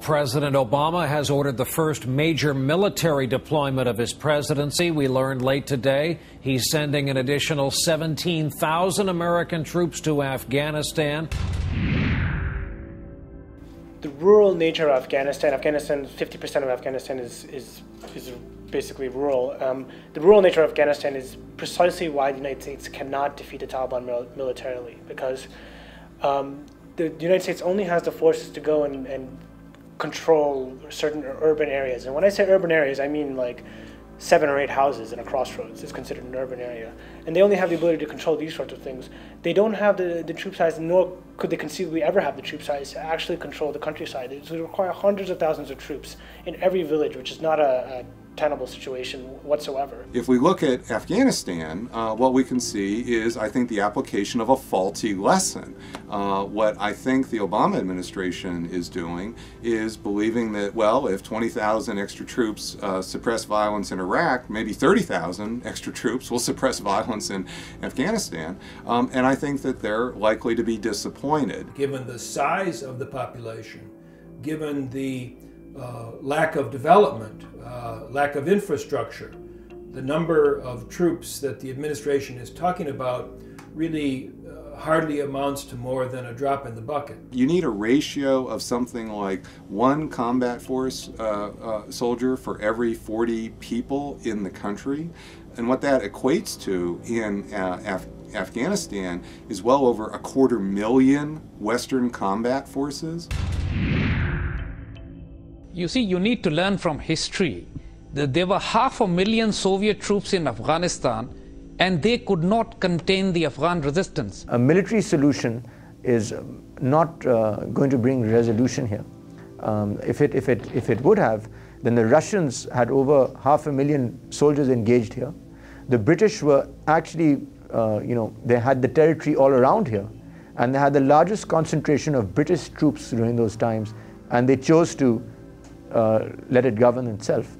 President Obama has ordered the first major military deployment of his presidency. We learned late today he's sending an additional 17,000 American troops to Afghanistan. The rural nature of Afghanistan, Afghanistan, 50% of Afghanistan is, is, is basically rural. Um, the rural nature of Afghanistan is precisely why the United States cannot defeat the Taliban mil- militarily, because um, the, United States only has the forces to go and, and control certain urban areas. And when I say urban areas, I mean like seven or eight houses in a crossroads is considered an urban area. And they only have the ability to control these sorts of things. They don't have the, the troop size, nor could they conceivably ever have the troop size to actually control the countryside. It would require hundreds of thousands of troops in every village, which is not a, a tenable situation whatsoever. If we look at Afghanistan, uh, what we can see is, I think, the application of a faulty lesson. Uh, what I think the Obama administration is doing is believing that, well, if 20,000 extra troops uh, suppress violence in Iraq, maybe 30,000 extra troops will suppress violence in Afghanistan. Um, and I think that they're likely to be disappointed. Given the size of the population, given the uh, lack of development, uh, lack of infrastructure. The number of troops that the administration is talking about really uh, hardly amounts to more than a drop in the bucket. You need a ratio of something like one combat force uh, uh, soldier for every 40 people in the country. And what that equates to in uh, Af- Afghanistan is well over a quarter million Western combat forces. You see, you need to learn from history that there were half a million Soviet troops in Afghanistan and they could not contain the Afghan resistance. A military solution is not uh, going to bring resolution here. Um, if, it, if, it, if it would have, then the Russians had over half a million soldiers engaged here. The British were actually, uh, you know, they had the territory all around here. And they had the largest concentration of British troops during those times. And they chose to uh, let it govern itself.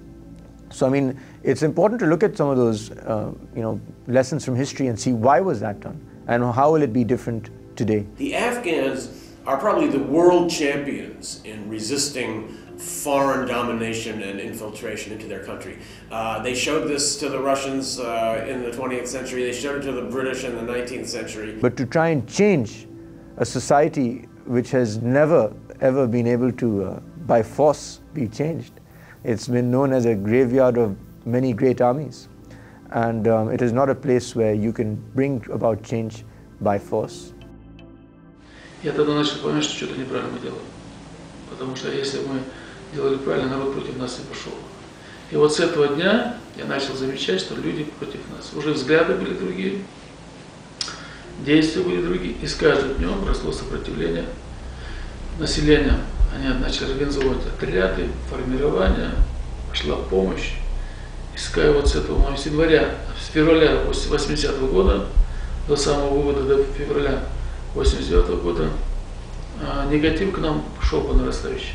So I mean, it's important to look at some of those, uh, you know, lessons from history and see why was that done, and how will it be different today. The Afghans are probably the world champions in resisting foreign domination and infiltration into their country. Uh, they showed this to the Russians uh, in the 20th century. They showed it to the British in the 19th century. But to try and change a society which has never ever been able to uh, by force be changed. It's been known as a graveyard of many great armies. And um, it is not a place where you can bring about change by force. Я тогда начал понимать, что что-то неправильно мы делаем. Потому что если мы делали правильно, народ против нас и пошел. И вот с этого дня я начал замечать, что люди против нас. Уже взгляды были другие, действия были другие. И с каждым днем росло сопротивление населения. Они начали организовывать отряды, формирование, пошла помощь. И вот с этого, с января, с февраля 80 -го года до самого вывода до февраля 89 -го года негатив к нам шел по нарастающей.